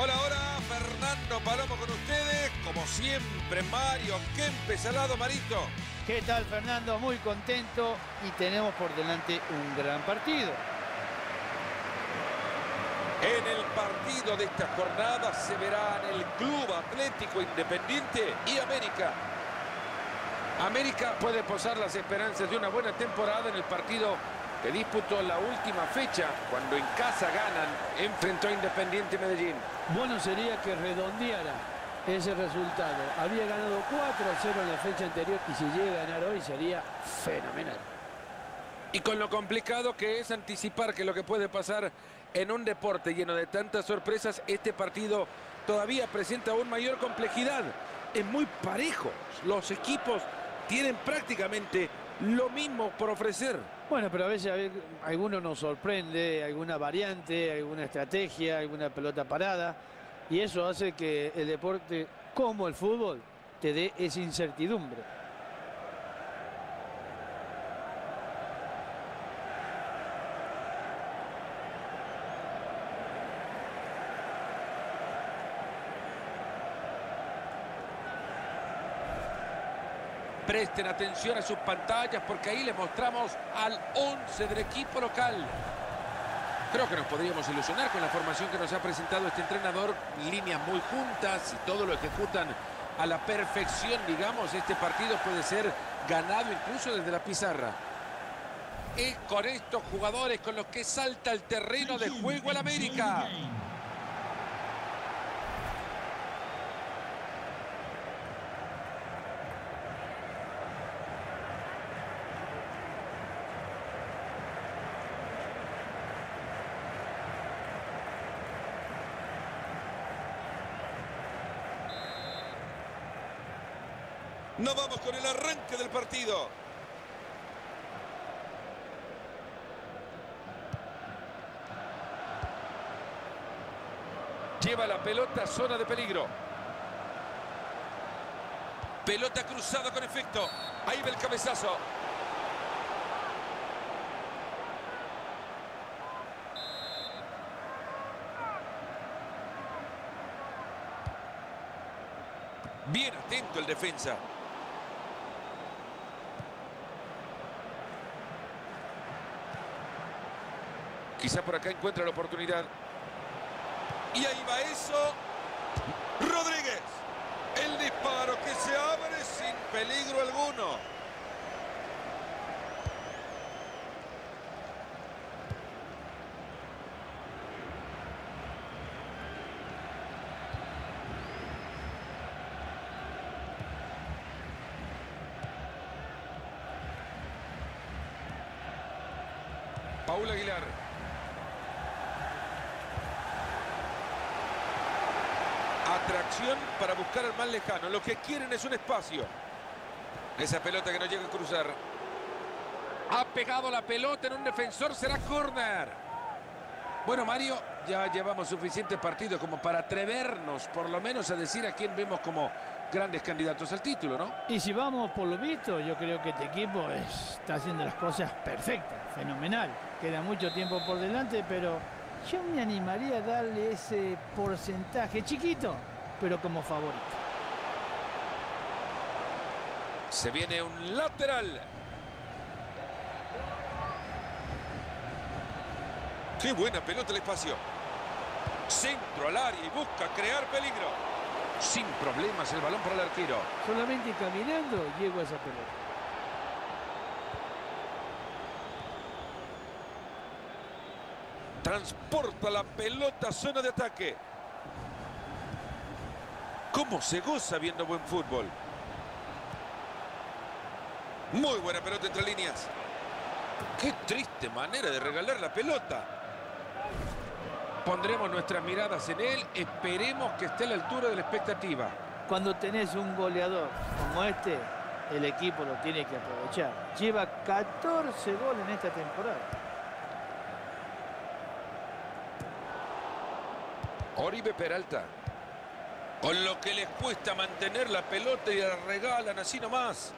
Hola, hola, Fernando Palomo con ustedes. Como siempre, Mario Kempes al lado, Marito. ¿Qué tal, Fernando? Muy contento y tenemos por delante un gran partido. En el partido de esta jornada se verán el Club Atlético Independiente y América. América puede posar las esperanzas de una buena temporada en el partido que disputó la última fecha cuando en casa ganan, enfrentó a Independiente Medellín. Bueno sería que redondeara ese resultado. Había ganado 4 a 0 en la fecha anterior y si llega a ganar hoy sería fenomenal. Y con lo complicado que es anticipar que lo que puede pasar en un deporte lleno de tantas sorpresas, este partido todavía presenta aún mayor complejidad. Es muy parejo. Los equipos tienen prácticamente lo mismo por ofrecer. Bueno, pero a veces a alguno nos sorprende, alguna variante, alguna estrategia, alguna pelota parada. Y eso hace que el deporte, como el fútbol, te dé esa incertidumbre. Presten atención a sus pantallas porque ahí les mostramos al 11 del equipo local. Creo que nos podríamos ilusionar con la formación que nos ha presentado este entrenador. Líneas muy juntas y todo lo ejecutan a la perfección, digamos. Este partido puede ser ganado incluso desde la pizarra. Es con estos jugadores con los que salta el terreno de juego al América. Vamos con el arranque del partido. Lleva la pelota a zona de peligro. Pelota cruzada con efecto. Ahí va el cabezazo. Bien atento el defensa. Quizá por acá encuentra la oportunidad. Y ahí va eso. Rodríguez. El disparo que se abre sin peligro alguno. Paul Aguilar. Para buscar al más lejano. Lo que quieren es un espacio. Esa pelota que no llega a cruzar. Ha pegado la pelota en un defensor, será córner. Bueno, Mario, ya llevamos suficientes partidos como para atrevernos, por lo menos, a decir a quién vemos como grandes candidatos al título, ¿no? Y si vamos por lo visto, yo creo que este equipo está haciendo las cosas perfectas, fenomenal. Queda mucho tiempo por delante, pero yo me animaría a darle ese porcentaje chiquito, pero como favorito. Se viene un lateral. Qué buena pelota el espacio. Centro al área y busca crear peligro. Sin problemas el balón para el arquero. Solamente caminando llego a esa pelota. Transporta la pelota a zona de ataque. ¿Cómo se goza viendo buen fútbol? Muy buena pelota entre líneas. Qué triste manera de regalar la pelota. Pondremos nuestras miradas en él. Esperemos que esté a la altura de la expectativa. Cuando tenés un goleador como este, el equipo lo tiene que aprovechar. Lleva 14 goles en esta temporada. Oribe Peralta. Con lo que les cuesta mantener la pelota y la regalan así nomás.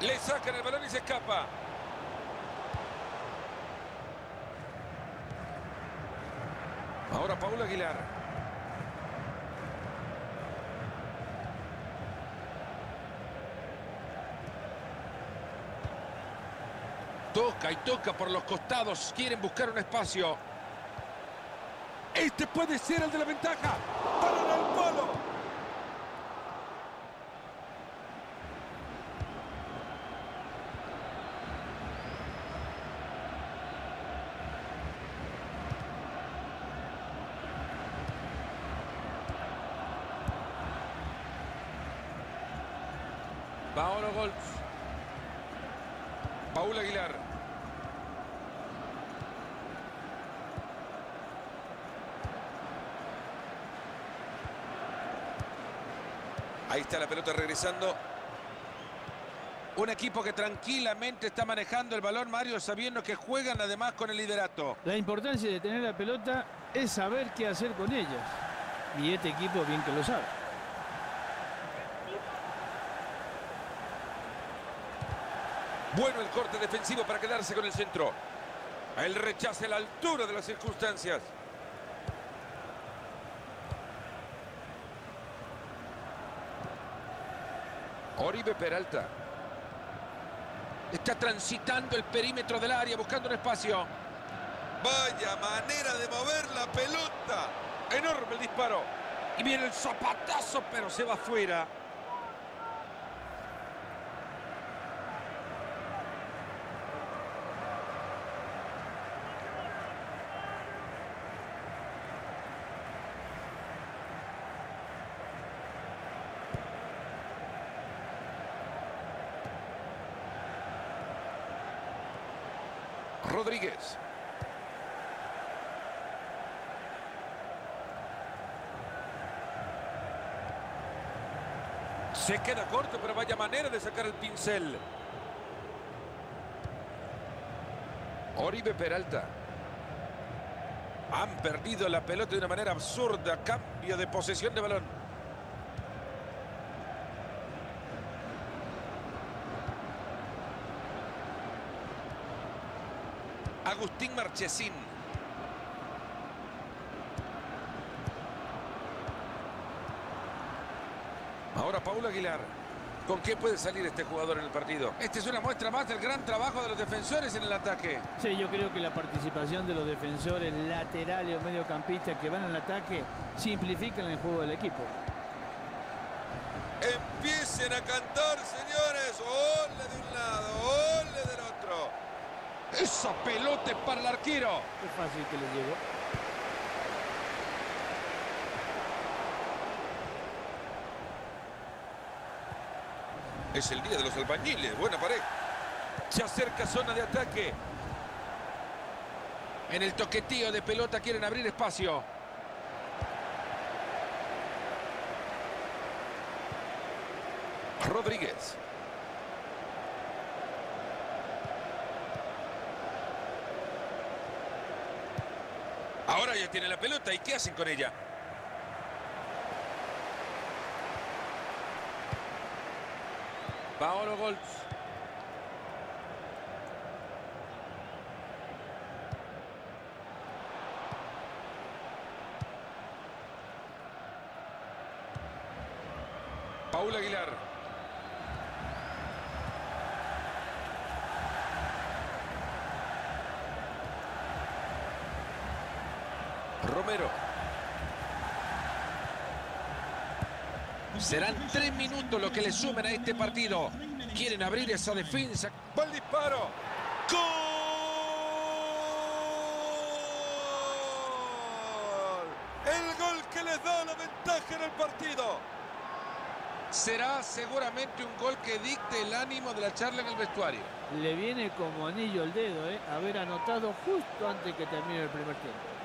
Le sacan el balón y se escapa. Ahora Paul Aguilar. Toca y toca por los costados. Quieren buscar un espacio. Este puede ser el de la ventaja. ¡Para el palo! Paolo Golf. Paul Aguilar. Ahí está la pelota regresando. Un equipo que tranquilamente está manejando el balón, Mario, sabiendo que juegan además con el liderato. La importancia de tener la pelota es saber qué hacer con ellas. Y este equipo bien que lo sabe. Bueno el corte defensivo para quedarse con el centro. El rechace a la altura de las circunstancias. Oribe Peralta. Está transitando el perímetro del área, buscando un espacio. Vaya manera de mover la pelota. Enorme el disparo. Y viene el zapatazo, pero se va afuera. Rodríguez. Se queda corto, pero vaya manera de sacar el pincel. Oribe Peralta. Han perdido la pelota de una manera absurda. Cambio de posesión de balón. Agustín Marchesín. Ahora Paul Aguilar. ¿Con qué puede salir este jugador en el partido? Esta es una muestra más del gran trabajo de los defensores en el ataque. Sí, yo creo que la participación de los defensores laterales o mediocampistas que van al ataque simplifican el juego del equipo. Empiecen a cantar, señores. Ole de un lado, ole del otro. Esa pelota es para el arquero. Qué fácil que le llegó. Es el día de los albañiles. Buena pared. Se acerca zona de ataque. En el toquetío de pelota quieren abrir espacio. Rodríguez. Ya tiene la pelota. ¿Y qué hacen con ella? Paolo Golf. Paul Aguilar. Serán tres minutos lo que le sumen a este partido. Quieren abrir esa defensa. Va el disparo. ¡Gol! El gol que les da la ventaja en el partido. Será seguramente un gol que dicte el ánimo de la charla en el vestuario. Le viene como anillo el dedo, ¿eh? Haber anotado justo antes que termine el primer tiempo.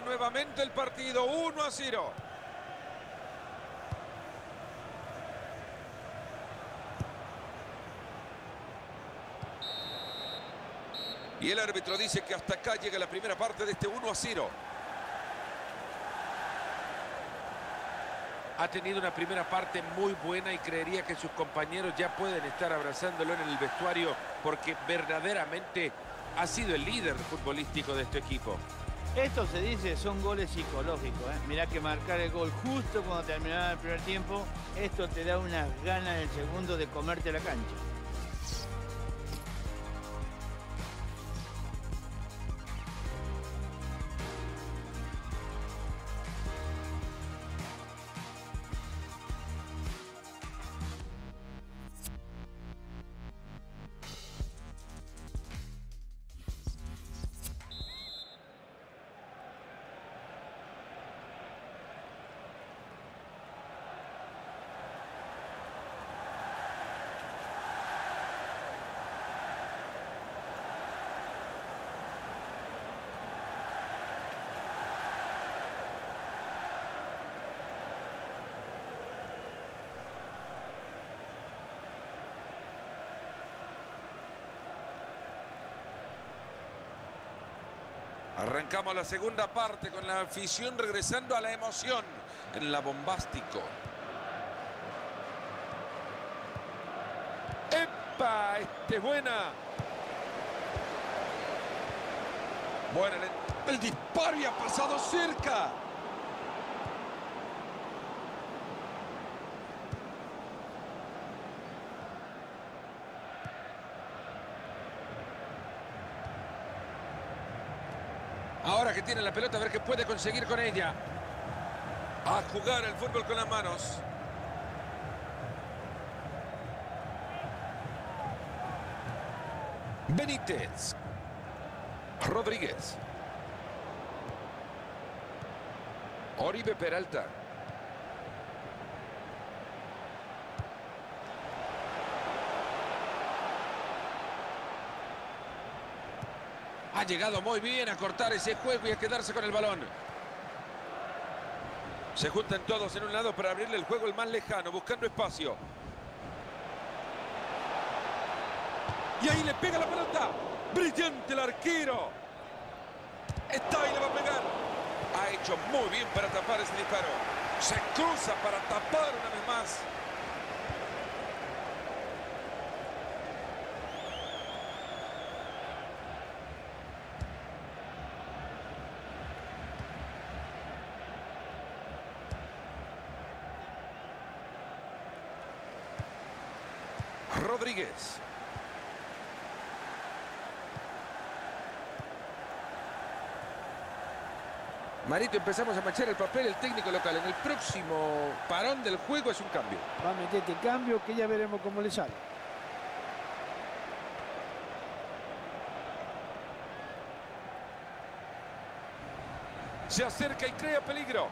Nuevamente el partido, 1 a 0. Y el árbitro dice que hasta acá llega la primera parte de este 1 a 0. Ha tenido una primera parte muy buena y creería que sus compañeros ya pueden estar abrazándolo en el vestuario porque verdaderamente ha sido el líder futbolístico de este equipo. Esto se dice, son goles psicológicos. ¿eh? Mirá que marcar el gol justo cuando terminaba el primer tiempo, esto te da unas ganas en el segundo de comerte la cancha. Arrancamos la segunda parte con la afición regresando a la emoción en la bombástico. ¡Epa! Este es buena. Bueno, el, el disparo y ha pasado cerca. Ahora tiene la pelota, a ver qué puede conseguir con ella. A jugar el fútbol con las manos. Benítez. Rodríguez. Oribe Peralta. Ha llegado muy bien a cortar ese juego y a quedarse con el balón. Se juntan todos en un lado para abrirle el juego el más lejano, buscando espacio. Y ahí le pega la pelota. Brillante el arquero. Está y le va a pegar. Ha hecho muy bien para tapar ese disparo. Se cruza para tapar una vez más. Rodríguez. Marito, empezamos a manchar el papel el técnico local. En el próximo parón del juego es un cambio. Va a meter este cambio que ya veremos cómo le sale. Se acerca y crea peligro.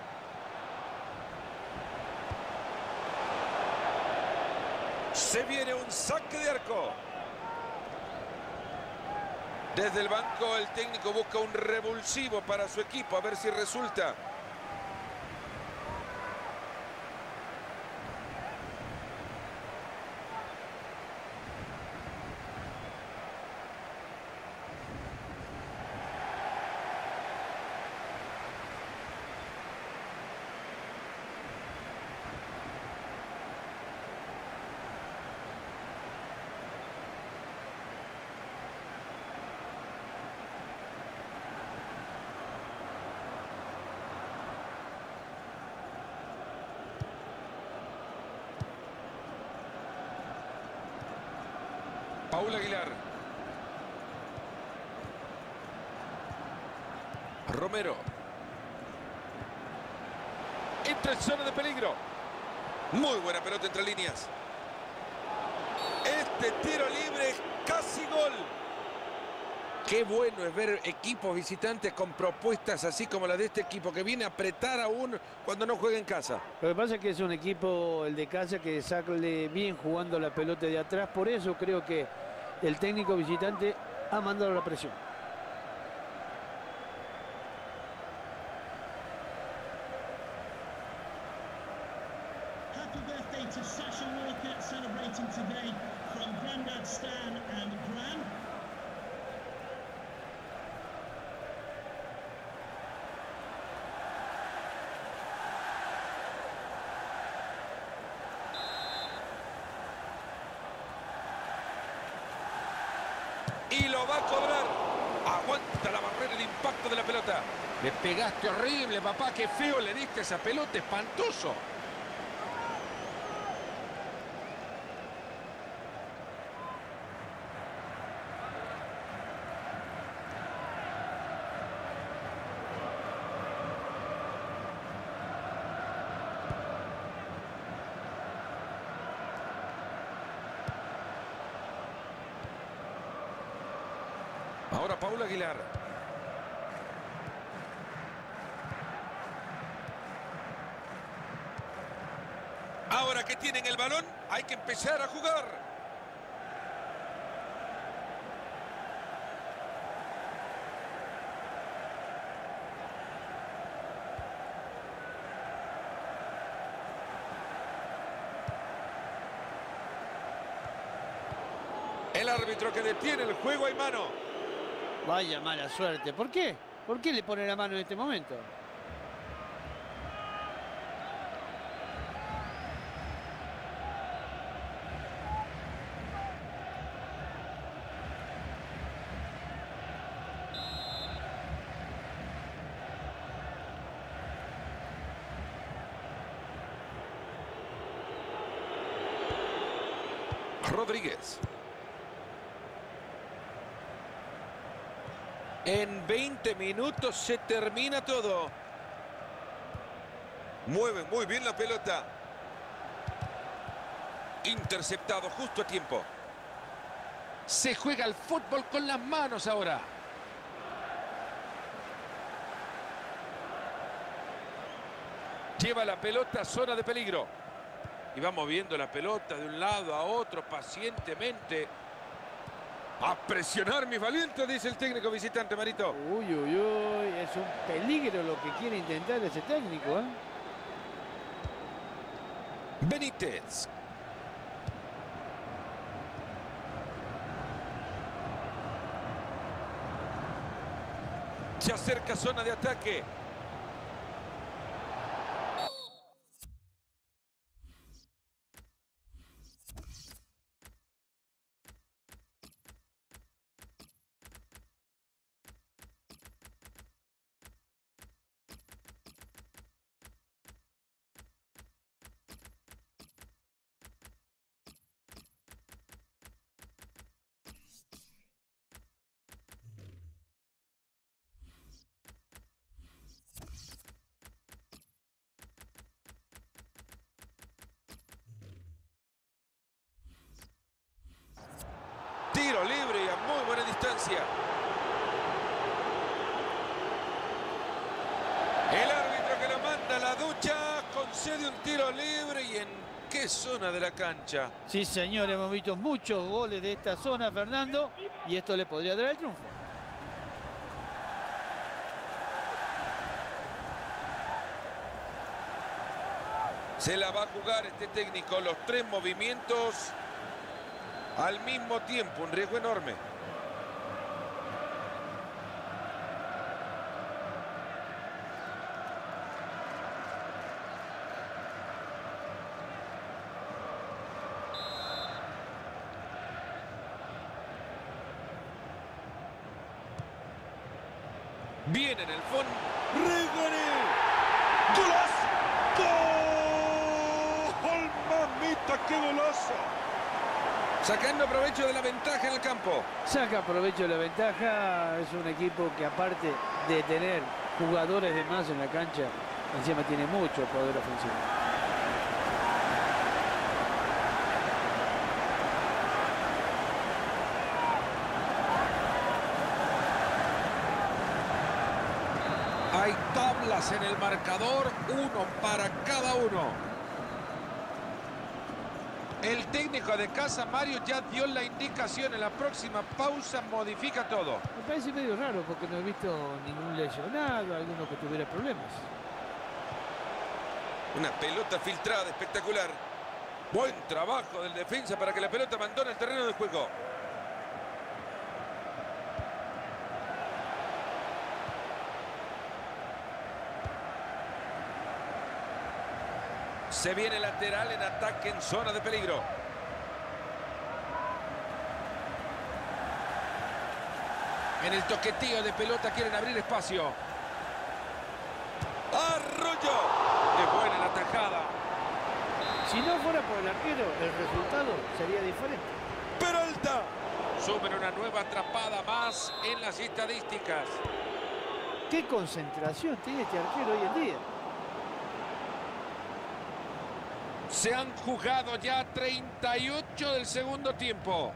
Se viene un saque de arco. Desde el banco el técnico busca un revulsivo para su equipo a ver si resulta. Paul Aguilar. Romero. Entra en zona de peligro. Muy buena pelota entre líneas. Este tiro libre es casi gol. Qué bueno es ver equipos visitantes con propuestas así como la de este equipo que viene a apretar aún cuando no juega en casa. Lo que pasa es que es un equipo, el de casa, que sale bien jugando la pelota de atrás. Por eso creo que el técnico visitante ha mandado la presión. Lo va a cobrar. Aguanta la barrera el impacto de la pelota. Le pegaste horrible, papá. Qué feo le diste esa pelota. Espantoso. Ahora Paula Aguilar. Ahora que tienen el balón, hay que empezar a jugar. El árbitro que detiene el juego hay mano. Vaya mala suerte. ¿Por qué? ¿Por qué le pone la mano en este momento? Rodríguez. En 20 minutos se termina todo. Mueve muy bien la pelota. Interceptado justo a tiempo. Se juega el fútbol con las manos ahora. Lleva la pelota a zona de peligro. Y va moviendo la pelota de un lado a otro pacientemente. A presionar, mis valientes, dice el técnico visitante, Marito. Uy, uy, uy. Es un peligro lo que quiere intentar ese técnico, ¿eh? Benítez. Se acerca zona de ataque. Tiro libre y a muy El árbitro que lo manda a la ducha concede un tiro libre y en qué zona de la cancha. Sí, señor, hemos visto muchos goles de esta zona, Fernando, y esto le podría dar el triunfo. Se la va a jugar este técnico. Los tres movimientos al mismo tiempo. Un riesgo enorme. Viene en el fondo. ¡Regané! ¡Golazo! ¡Gol! ¡Mamita, qué golazo! Sacando provecho de la ventaja en el campo. Saca provecho de la ventaja, es un equipo que aparte de tener jugadores de más en la cancha, encima tiene mucho poder ofensivo. Hay tablas en el marcador, uno para cada uno. El técnico de casa, Mario, ya dio la indicación. En la próxima pausa modifica todo. Me parece medio raro porque no he visto ningún lesionado, alguno que tuviera problemas. Una pelota filtrada espectacular. Buen trabajo del defensa para que la pelota abandone el terreno de juego. Se viene lateral en ataque en zona de peligro. En el toqueteo de pelota quieren abrir espacio. Arroyo. Es buena la tajada. Si no fuera por el arquero, el resultado sería diferente. Peralta. Suben una nueva atrapada más en las estadísticas. ¿Qué concentración tiene este arquero hoy en día? Se han jugado ya 38 del segundo tiempo.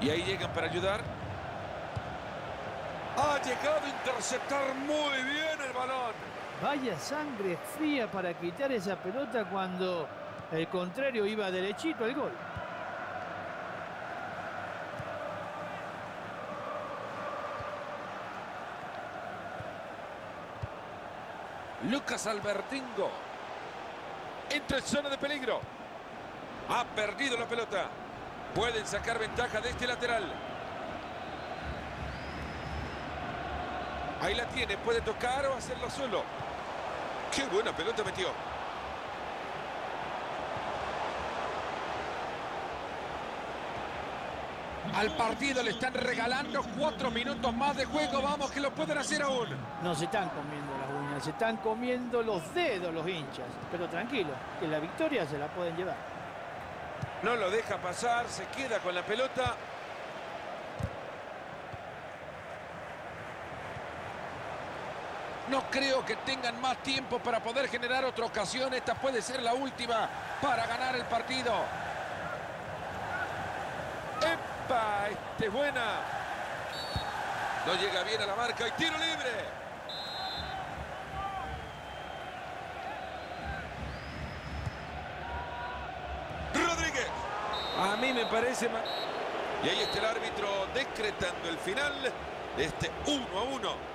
Y ahí llegan para ayudar. Ha llegado a interceptar muy bien el balón. Vaya sangre fría para quitar esa pelota cuando el contrario iba derechito al gol. Lucas Albertingo. Entra en zona de peligro. Ha perdido la pelota. Pueden sacar ventaja de este lateral. Ahí la tiene. Puede tocar o hacerlo solo. Qué buena pelota metió. Al partido le están regalando cuatro minutos más de juego. Vamos, que lo pueden hacer aún. No se están comiendo las se están comiendo los dedos los hinchas. Pero tranquilo, que la victoria se la pueden llevar. No lo deja pasar. Se queda con la pelota. No creo que tengan más tiempo para poder generar otra ocasión. Esta puede ser la última para ganar el partido. ¡Epa! Este es buena. No llega bien a la marca y tiro libre. Rodríguez. A mí me parece... Y ahí está el árbitro decretando el final de este 1 a 1.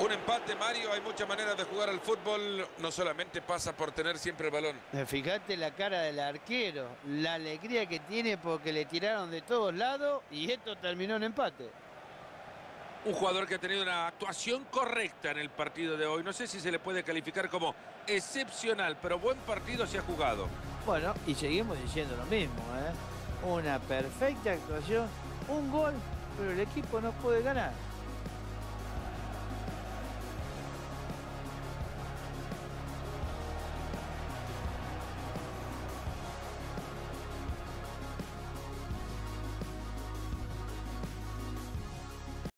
Un empate, Mario. Hay muchas maneras de jugar al fútbol. No solamente pasa por tener siempre el balón. Eh, Fíjate la cara del arquero, la alegría que tiene porque le tiraron de todos lados y esto terminó en empate. Un jugador que ha tenido una actuación correcta en el partido de hoy. No sé si se le puede calificar como excepcional, pero buen partido se ha jugado. Bueno, y seguimos diciendo lo mismo, ¿eh? Una perfecta actuación, un gol, pero el equipo no puede ganar.